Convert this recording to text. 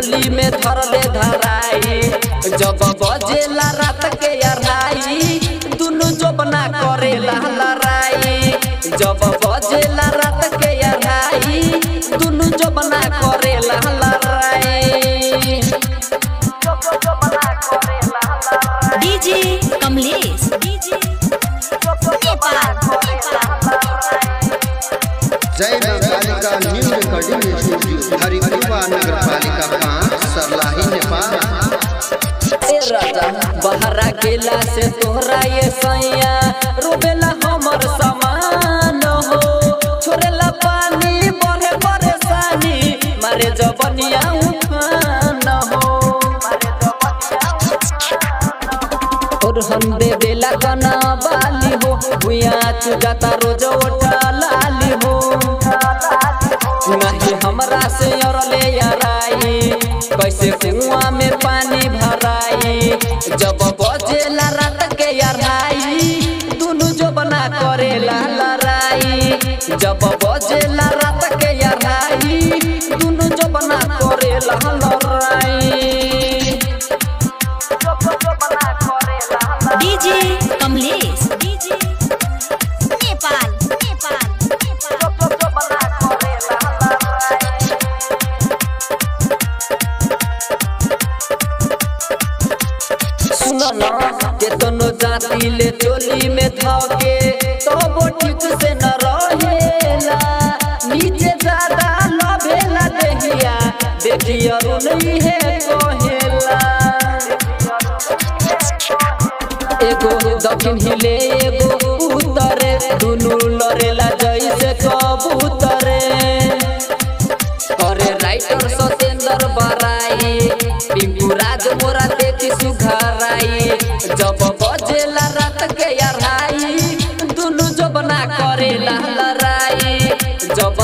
चोली में धरले धराई। जब बजेला रात के अढ़ाई दुनु जबना करेला लड़ाई। जब बजेला रात के अढ़ाई दुनु जबना करेला लड़ाई। डीजे कमलेश। डीजे जय नगरपालिका न्यू रिकॉर्डिंग स्टूडियो हरिपुरा बहरा गेला से तोहरा ये सैया। हमर समान हो। छोड़ेला पानी परेशानी मारे जबनिया कना बाली हो। भुया चुजाता रोज ओटा लाली कैसे कुआ में पानी भराई? जब बजेला रात के अढ़ाई दुनु जो बना करेला लड़ाई। जब बजेला रात के अढ़ाई दुनु जो बना करेला सुनो ना केतनो जाति ले चोली में धके तब ठीक से न रहेला नीचे ज़्यादा लभेला देहिया। देखियो नहीं है कहेला। एगो दक्षिण हिले, एगो उत्तरे। दुनु लड़ेला जब बजेला रात के अढ़ाई दुनू जो बना करेला लड़ाई। जब